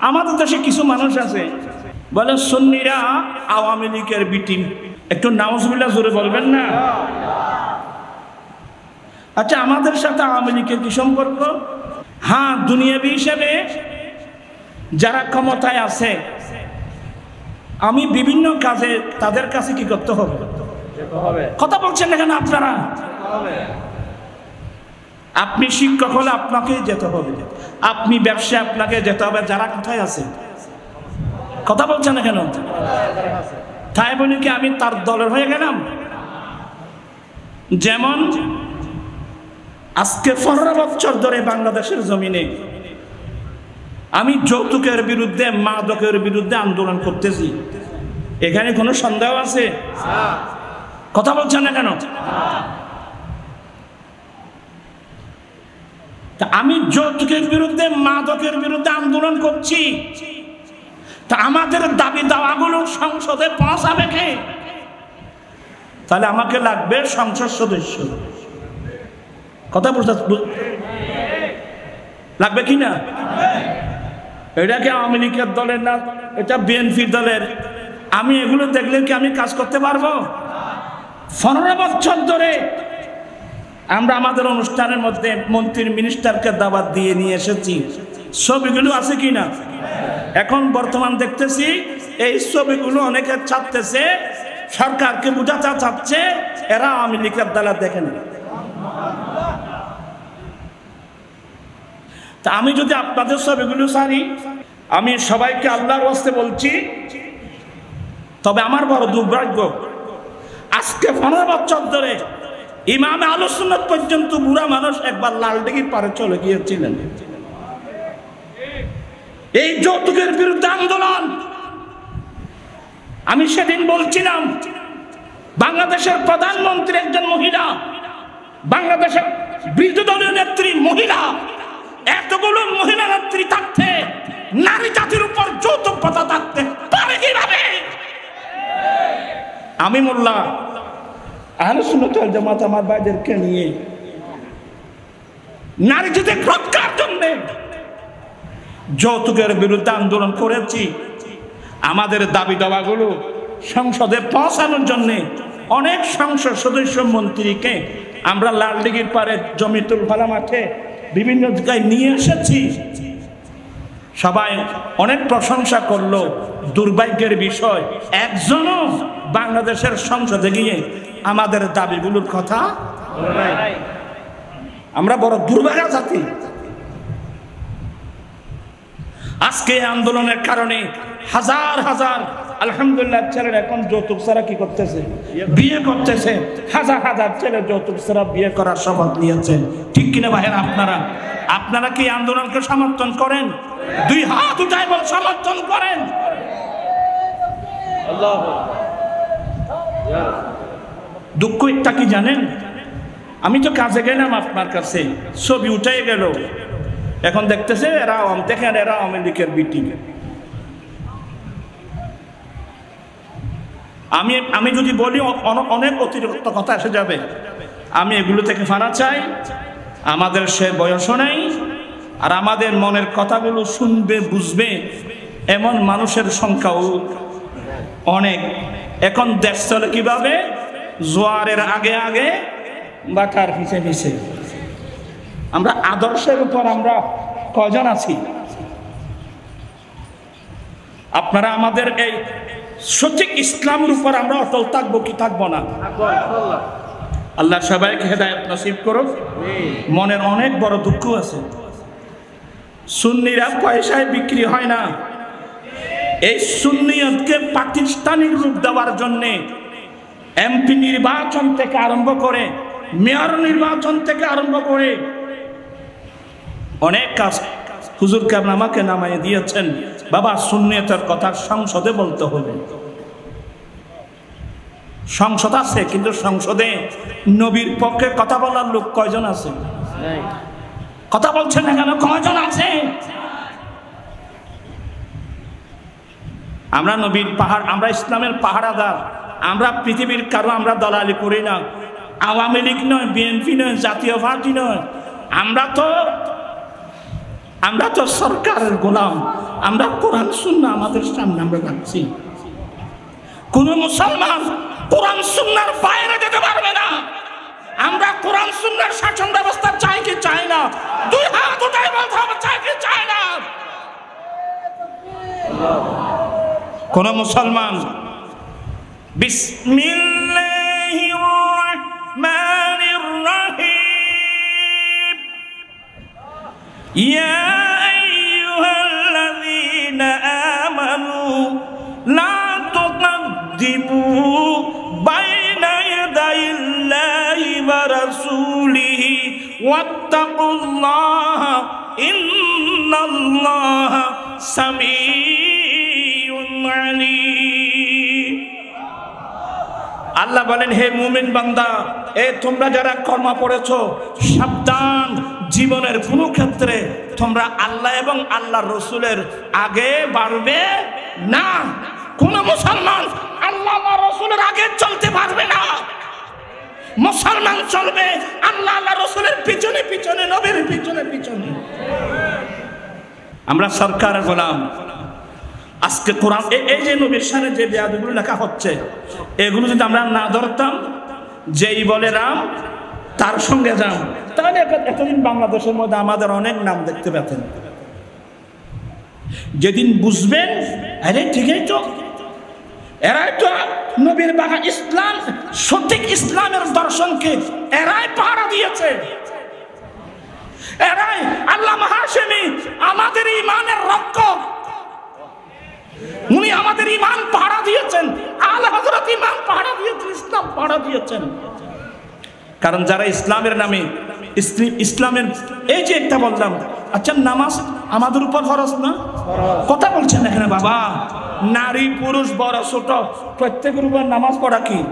আমাদের দেশে কিছু মানুষ আছে বলে সুন্নিরা আওয়ামী লীগের বিটিম। একটু নাউজবিল্লা জোরে বলবেন না? আচ্ছা আমাদের সাথে আওয়ামী লীগের কি সম্পর্ক? হ্যাঁ দুনিয়াবি হিসেবে যারা ক্ষমতায় আছে আমি বিভিন্ন কাজে তাদের কাছে কি করতে হবে? কথা বলছেন না কেন আপনারা? আপনি শিক্ষক হলে আপনাকে যেতে হবে। আপনি ব্যবসা আপনাকে যেতে হবে। যারা কোথায় আছে? কথা বলছেন না কেন? তাই বলি কি আমি তার দলের হয়ে গেলাম? যেমন আজকে পনেরো বছর ধরে বাংলাদেশের জমিনে আমি যৌতুকের বিরুদ্ধে, মাদকের বিরুদ্ধে আন্দোলন করতেছি। এখানে কোনো সন্দেহ আছে? কথা বলছেন না কেন? তা আমি যৌতুকের বিরুদ্ধে, মাদকের বিরুদ্ধে আন্দোলন করছি। তা আমাদের দাবি দাওয়াগুলো সংসদে পৌঁছাবে কে? তাহলে আমাকে লাগবে সংসদ সদস্য। কথা বুঝতে লাগবে কি না? এটা কি আওয়ামী লীগের দলের না? এটা বিএনপির দলের। আমি এগুলো দেখলে কি আমি কাজ করতে পারব? পনেরো বছর ধরে আমরা আমাদের অনুষ্ঠানের মধ্যে মন্ত্রীর মিনিস্টারকে দাবাত দিয়ে নিয়ে এসেছি। ছবিগুলো আছে কি না এখন বর্তমান দেখতেছি, এই ছবিগুলো অনেকে চাচ্ছে সরকারকে বুঝাতে চাচ্ছে, এরা আওয়ামী লীগের দ্বারা দেখেন তা আমি যদি আপনাদের ছবিগুলো সারি আমি সবাইকে আল্লাহর ওয়াস্তে বলছি, তবে আমার বড় দুর্ভাগ্য, আজকে পনেরো বছর ধরে ইমামে আলোচনা পর্যন্ত বুড়া মানুষ একবার লালডিগির পারে চলে গিয়েছিলেন। এই যৌতুকের বিরুদ্ধে আন্দোলন। আমি সেদিন বলছিলাম, বাংলাদেশের প্রধানমন্ত্রী একজন মহিলা, বাংলাদেশের বিরোধী দলীয় নেত্রী মহিলা, এতগুলো মহিলা নেত্রী থাকতে, নারী জাতির উপর যৌতুক কথা থাকতে পারে কীভাবে? আমি মোল্লা আহলে জামাত আমার নিয়ে। নারী জাতি রক্ষার জন্য যৌতুকের বিরুদ্ধে আন্দোলন করেছি, আমাদের দাবি দাবাগুলো সংসদে পৌঁছানোর জন্য অনেক সংসদ সদস্য মন্ত্রীকে আমরা লালদিঘির পারে জমিতুল ফালা মাঠে বিভিন্ন জায়গায় নিয়ে এসেছি। সবাই অনেক প্রশংসা করল। দুর্ভাগ্যের বিষয়, একজনও বাংলাদেশের সংসদে গিয়ে আমাদের দাবিগুলোর কথা আমরা বড় দুর্ভাগা জাতি। আজকে আন্দোলনের কারণে হাজার হাজার আলহামদুলিল্লাহ ছেলেরা এখন যৌতুক ছাড়া কি করতেছে? বিয়ে করতেছে। হাজার হাজার ছেলে যৌতুক ছাড়া বিয়ে করার শপথ নিয়েছেন ঠিক কিনা ভাইয়ের আপনারা? আপনারা কি আন্দোলনকে সমর্থন করেন? দুই হাত উঠাই বল, সমর্থন করেন। দুঃখ একটা কি জানেন? আমি তো কাজে গেলাম আপনার কাছে, ছবি উঠে গেল। এখন দেখতেছে এরা আওয়াম, দেখেন এরা আওয়ামী লীগের বিটিং। আমি আমি যদি বলি অনেক অতিরিক্ত কথা এসে যাবে। আমি এগুলো থেকে ফানা চাই, আমাদের সে বয়সও নেই, আর আমাদের মনের কথাগুলো শুনবে, বুঝবে, এমন মানুষের সংখ্যাও অনেক। এখন দেশ চলে কীভাবে? জোয়ারের আগে আগে বাটার পিছে পিছে আমরা আদর্শের উপর আমরা কজন আছি? আপনারা আমাদের এই সঠিক ইসলামের উপর আমরা অটল থাকব কি থাকব না? আল্লাহ সবাইকে হেদায়ত নসিব করুক। মনের অনেক বড় দুঃখ আছে। সুন্নিরা পয়সায় বিক্রি হয় না। এই সুন্নিয়তকে পাকিস্তানি রূপ দেওয়ার জন্যে এমপি নির্বাচন থেকে আরম্ভ করে মেয়র নির্বাচন থেকে আরম্ভ করে অনেক কাজ হুজুর কেমন আমাকে নামাই দিয়েছেন। বাবা সুন্নিয়তের কথা সংসদে বলতে হবে। সংসদ আছে কিন্তু সংসদে নবীর পক্ষে কথা বলার লোক কয়জন আছে? কথা বলছেন না কেন? কয়জন আছে? আমরা নবীর পাহাড়, আমরা ইসলামের পাহাড়াদার আমরা পৃথিবীর কারও আমরা দলালি করি না। আওয়ামী লীগ নয়, বিএনপি নয়, জাতীয় পার্টি নয়। আমরা তো আমরা তো সরকারের গোলাম। আমরা কোরআন শুননা আমাদের সামনে আমরা রাখছি। কোন মুসলমান কোরআন সুন্নার বাইরে যেতে পারবে না। আমরা কোরআন সুন্নার শাসন ব্যবস্থা চাই কি চাই না? দুই হাত উঠাই বলতে হবে, চাই কি চাই না? কোন মুসলমান বিসমিল্লাহির রহমানির রহিম ইয়া আইয়ুহাল্লাযীনা আমানু লা তুকদ্দিমু বাইনা ইয়াদাইল্লাহি ওয়া রাসূলিহি ওয়াত্তাকুল্লাহা ইন্নাল্লাহা সামিউন আল্লাহ বলেন, হে মুমিন বান্দা, এ তোমরা যারা কর্ম পড়েছ, সাবধান জীবনের কোনো ক্ষেত্রে তোমরা আল্লাহ এবং আল্লাহ রসুলের আগে বাড়বে না। কোন মুসলমান আল্লাহ রসুলের আগে চলতে পারবে না। মুসলমান চলবে আল্লাহ আল্লাহ রসুলের পিছনে পিছনে, নবীর পিছনে পিছনে। আমরা সরকারের গোলাম। আজকে কোরআন এই যে নবীর সামনে যে বেয়াদগুলো লেখা হচ্ছে, এগুলো যদি আমরা না ধরতাম, যেই বলে রাম, তার সঙ্গে রাম তাহলে এত- এতদিন বাংলাদেশের মধ্যে আমাদের অনেক নাম দেখতে পেতেন। যেদিন বুঝবেন, আরে ঠিকই তো। এরাই তো নবীর বাগা ইসলাম, সঠিক ইসলামের দর্শনকে এরাই পাহারা দিয়েছে। এরাই আল্লাহ হাসেমি আমাদের ইমানের রক্ষক। উনি আমাদের ইমান পাহারা দিয়েছেন। আল হজরত ইমান পাহারা দিয়েছেন, ইসলাম পাহারা দিয়েছেন। কারণ যারা ইসলামের নামে, ইসলি- ইসলামের, এই যে একটা বললাম আচ্ছা নামাজ আমাদের উপর ফরজ না? কথা বলছেন এখানে বাবা। নারী, পুরুষ, বড়, ছোট, প্রত্যেকের উপর নামাজ পড়া কি?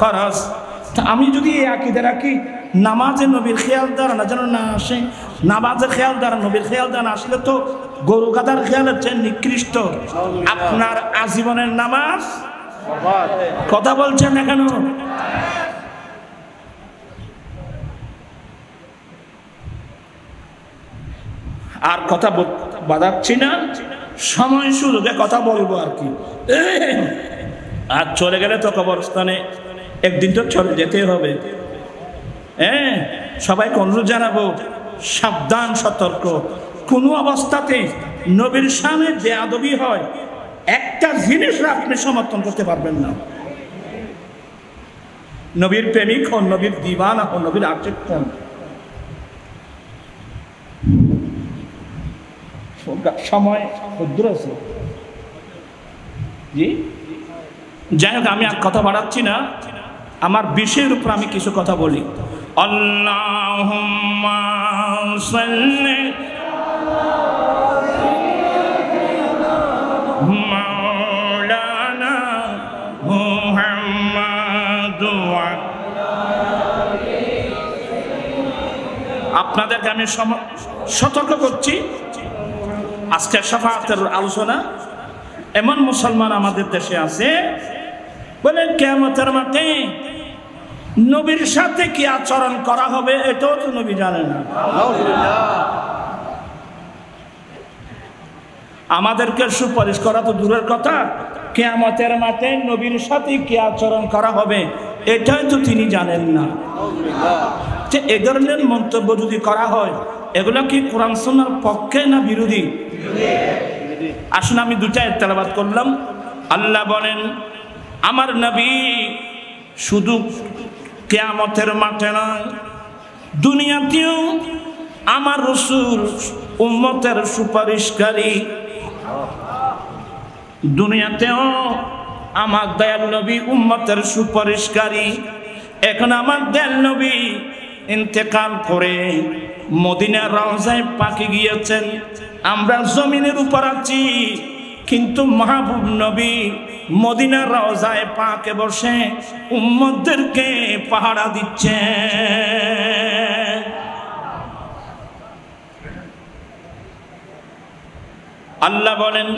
ফরজ। তা আমি যদি এই আকিদে রাখি নামাজে নবীর খেয়াল দ্বারা না যেন না আসে নামাজের খেয়াল দ্বারা নবীর খেয়াল দ্বারা আসলে তো গরু গাদার খেয়াল হচ্ছে নিকৃষ্ট। আপনার আজীবনের নামাজ? কথা বলছেন না কেন? আর কথা বাজাচ্ছি না। সময় সুযোগে কথা বলব আর কি। আর চলে গেলে তো কবরস্থানে একদিন তো চলে যেতে হবে। হ্যাঁ সবাইকে অনুরোধ জানাব, সাবধান, সতর্ক। কোনো অবস্থাতে নবীর সামনে বেয়াদবি হয়, একটা জিনিস আপনি সমর্থন করতে পারবেন না। নবীর প্রেমিক হন, নবীর দিবান হন, নবীর আর্চিক হন। সময় আছে। জি? যাই হোক, আমি আর কথা বাড়াচ্ছি না। আমার বিষয়ের উপর আমি কিছু কথা বলি। আপনাদেরকে আমি সতর্ক করছি। আজকের সাফাতের আলোচনা। এমন মুসলমান আমাদের দেশে আছে বলেন কেমতের মাঠে নবীর সাথে কি আচরণ করা হবে, এটাও তো নবী জানে না। আমাদেরকে সুপারিশ করা তো দূরের কথা, কেয়ামতের মাঠে নবীর সাথে কি আচরণ করা হবে, এটাই তো তিনি জানেন না। যে এ ধরনের মন্তব্য যদি করা হয়, এগুলো কি কোরআন সুন্নার পক্ষে না বিরোধী? আসুন, আমি দুটা তেলাবাদ করলাম। আল্লাহ বলেন আমার নবী শুধু কেয়ামতের মাঠে নয়, দুনিয়াতেও আমার রসুল উম্মতের সুপারিশকারী। দুনিয়াতেও আমার দয়াল নবী উম্মতের সুপারিশকারী। এখন আমার দয়াল নবী ইন্তেকাল করে মদিনার রওজায় পাকে গিয়েছেন। আমরা জমিনের উপর আছি। কিন্তু মাহবুব নবী মদিনার রওজায় পাকে বসে উম্মতদেরকে পাহারা দিচ্ছে। আল্লাহ বলেন,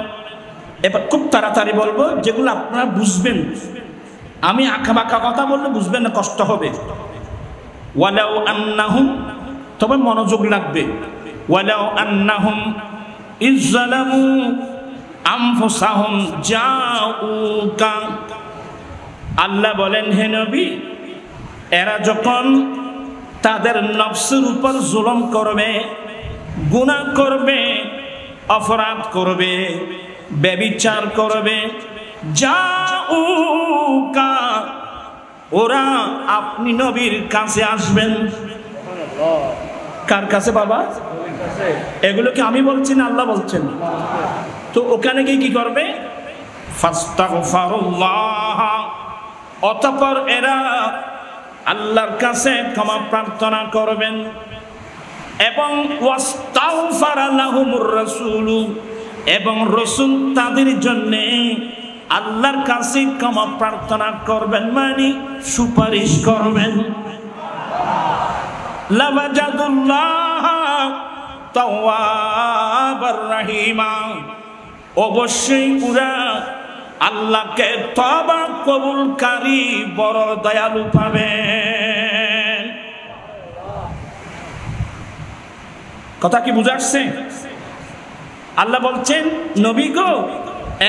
এবার খুব তাড়াতাড়ি বলব, যেগুলো আপনারা বুঝবেন। আমি আঁকা বাঁকা কথা বললে বুঝবেন না, কষ্ট হবে। ওয়ালাউ আন্নাহুম, তবে মনোযোগ লাগবে। ওয়ালাউ আন্নাহুম ইজ্জালামু আনফুসাহুম জাউকা। আল্লাহ বলেন, হে নবী, এরা যখন তাদের নফসের উপর জুলম করবে, গুনাহ করবে, অপরাধ করবে, ব্যবিচার করবে, জাউকা, ওরা আপনি নবীর কাছে আসবেন। কার কাছে বাবা? এগুলো কি আমি বলছি না আল্লাহ বলছেন? তো ওখানে গিয়ে কি করবে? অতঃপর এরা আল্লাহর কাছে ক্ষমা প্রার্থনা করবেন। এবং এবং রসুল তাদের জন্য আল্লাহর কাছে ক্ষমা প্রার্থনা করবেন মানে সুপারিশ করবেন। রাহিমা। অবশ্যই ওরা আল্লাহকে তবা কবুলকারী বড় দয়ালু পাবেন। কথা কি বুঝাচ্ছে আল্লাহ বলছেন, নবী গো,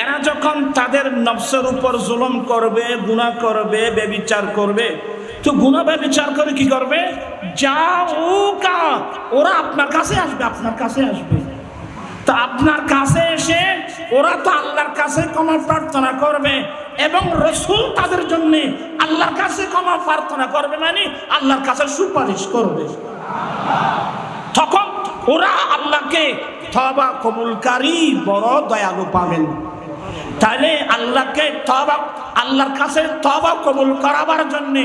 এরা যখন তাদের নফসের উপর জুলম করবে, গুনাহ করবে, বেবিচার করবে, তো গুনাহ বেবিচার করে কি করবে? যাউকা ওরা আপনার কাছে আসবে, আপনার কাছে আসবে। তা আপনার কাছে এসে ওরা তো আল্লাহর কাছে ক্ষমা প্রার্থনা করবে এবং রসুল তাদের জন্য আল্লাহর কাছে ক্ষমা প্রার্থনা করবে মানে আল্লাহর কাছে সুপারিশ করবে। তখন ওরা আল্লাহকে তবা কবুলকারী বড় দয়ালু পাবেন। তাহলে আল্লাহকে তবা আল্লাহর কাছে তবা কবুল করাবার জন্য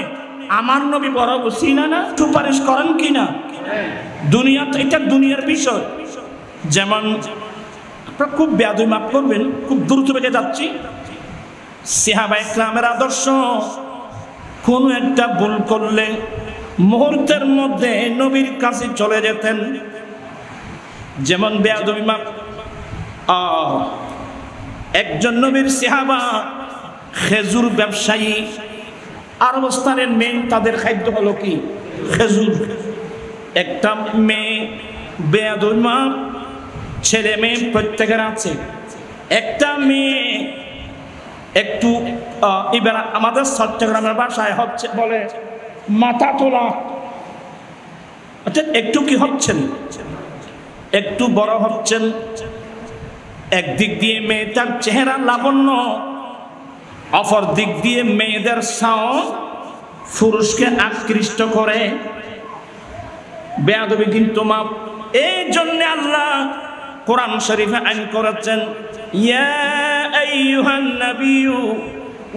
আমার নবী বড় বুঝিনা না সুপারিশ করেন কি না দুনিয়া এটা দুনিয়ার বিষয়। যেমন আপনারা খুব ব্যাধি মাফ করবেন, খুব দ্রুত বেগে যাচ্ছি। সিহাবা ইসলামের আদর্শ, কোনো একটা ভুল করলে মুহূর্তের মধ্যে নবীর কাছে চলে যেতেন। যেমন বেয়াদবি মাপ একজন নবীর সিহাবা, খেজুর ব্যবসায়ী, আরবস্থানের মেয়ে, তাদের খাদ্য হলো কি? খেজুর। একটা মেয়ে বেয়াদবি মাপ ছেলে মেয়ে প্রত্যেকের আছে। একটা মেয়ে একটু এবার আমাদের চট্টগ্রামের বাসায় হচ্ছে বলে মাথা তোলা অর্থাৎ একটু কি হচ্ছেন? একটু বড় হচ্ছেন। একদিক দিয়ে মেয়েটার চেহারা লাবণ্য অপর দিক দিয়ে মেয়েদের সাও পুরুষকে আকৃষ্ট করে। বেয়াদবি কিন্তু মাপ এই জন্য আল্লাহ কোরআন শরীফে আইন করাচ্ছেন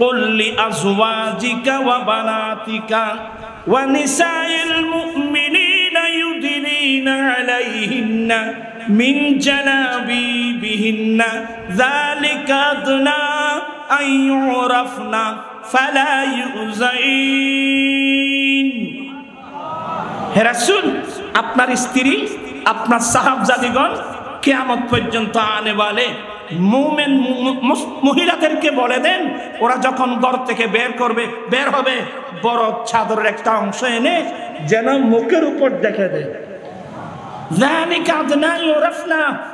কল্লি আজওয়াজিকা ওয়া বানাতিকা, ওয়া নিসাইল মুমিনিনা ইউদিনিনা আলাইহিন্না মিন জালাবিবিহিন্না, যালিকা আদনা আইউরাফনা ফালা ইউযাইন। হে রাসূল, আপনার স্ত্রী, আপনার সাহাবজাদিগণ কেয়ামত পর্যন্ত আনে বলে মুমেন মহিলাদেরকে বলে দেন, ওরা যখন ঘর থেকে বের করবে, বের হবে, বড় ছাদরের একটা অংশ এনে যেন মুখের উপর দেখে দেয়।